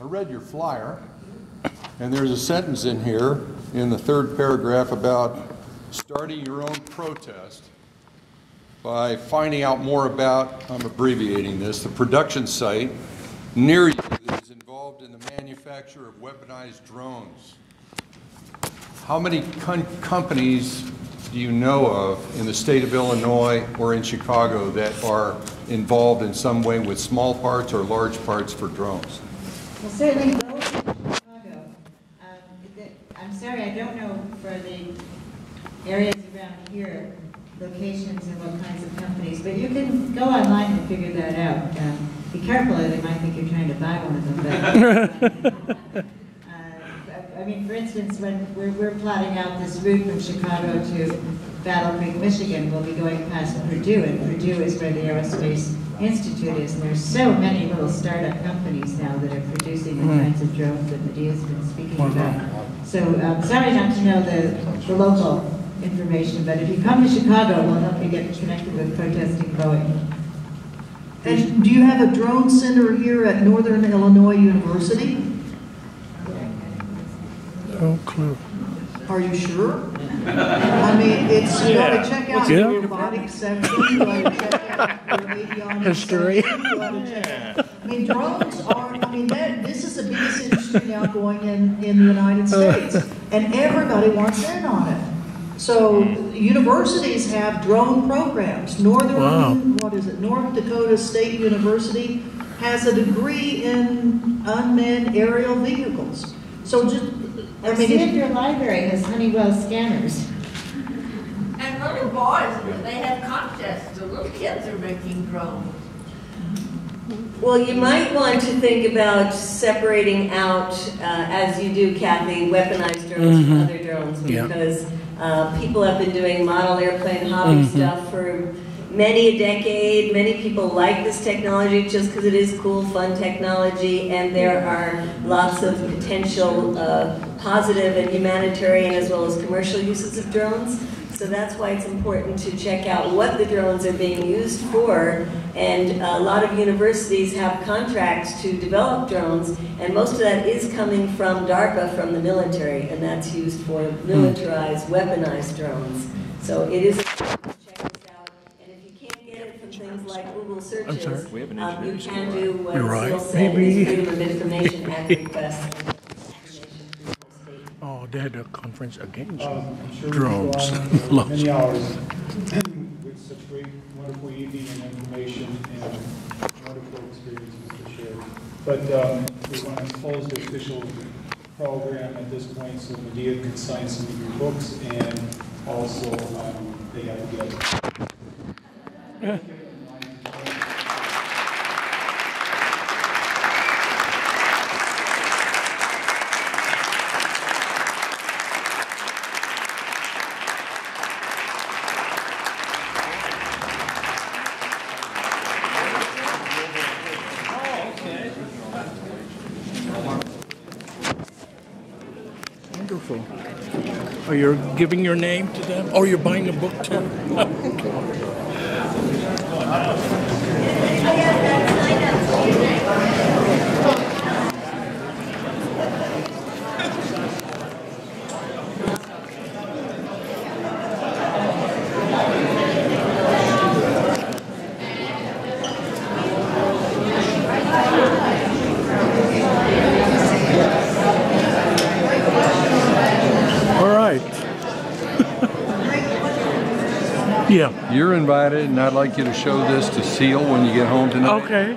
I read your flyer, and there's a sentence in here in the third paragraph about starting your own protest by finding out more about, I'm abbreviating this, the production site near you that is involved in the manufacture of weaponized drones. How many companies do you know of in the state of Illinois or in Chicago that are involved in some way with small parts or large parts for drones? Well, certainly those in Chicago. Um, I'm sorry, I don't know for the areas around here, locations and what kinds of companies, but you can go online and figure that out. Um, Be careful, they might think you're trying to buy one of them. but, uh, I mean, for instance, when we're, we're plotting out this route from Chicago to Battle Creek, Michigan, we'll be going past Purdue, and Purdue is where the Aerospace Institute is, and there's so many little startup companies now that are producing the kinds of drones that Medea's been speaking about. So, um, sorry not to know the, the local information, but if you come to Chicago, we'll help you get connected with protesting Boeing. And do you have a drone center here at Northern Illinois University? No clue. Are you sure? I mean, it's, you ought to check out Yeah. your robotics section, you ought to check out your avionics History. section, you ought to check out- I mean, drones are, I mean, that, this is the biggest industry now going in, in the United uh. States, and everybody wants in on it. So hmm. universities have drone programs. Wow. Northern, what is it, North Dakota State University has a degree in unmanned aerial vehicles. So just, I Our mean, if- Sandra Library has Honeywell scanners. And little boys, they have contests, the little kids are making drones. Well, you might want to think about separating out, uh, as you do Kathy, weaponized drones from other drones. Yeah. Because uh, people have been doing model airplane hobby stuff for many a decade. Many people like this technology just because it is cool, fun technology. And there are lots of potential uh, positive and humanitarian as well as commercial uses of drones. So that's why it's important to check out what the drones are being used for. And a lot of universities have contracts to develop drones, and most of that is coming from DARPA, from the military, and that's used for militarized, weaponized drones. So it is important to check this out. And if you can't get it from things like Google searches, sorry? um, you can do what You're right. Maybe. Freedom of Information Act requests. and information from the state. Oh, they had a conference against Um, sure drones. Lots. Many hours with such great, wonderful evening and information and wonderful experiences to share. But um, we want to close the official program at this point so Medea can sign some of your books and also um, they have to get. Wonderful. Oh, you're giving your name to them? Or you're buying a book too? All right. Yeah. You're invited, and I'd like you to show this to Seal when you get home tonight. Okay.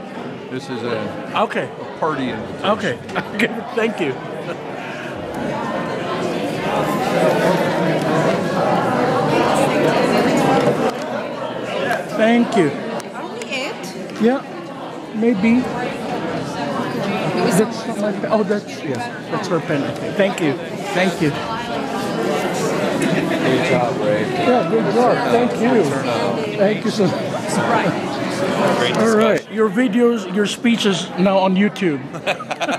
This is a Okay. a party invitation. Okay. Okay. Thank you. Thank you. Only it? Yeah, maybe. That's something that. Oh, that's yes, that's her pen. I think. Thank you. Thank you. Good job, Rey. Yeah, good job. Thank you. Thank you so much. All right, your videos, your speech is now on YouTube.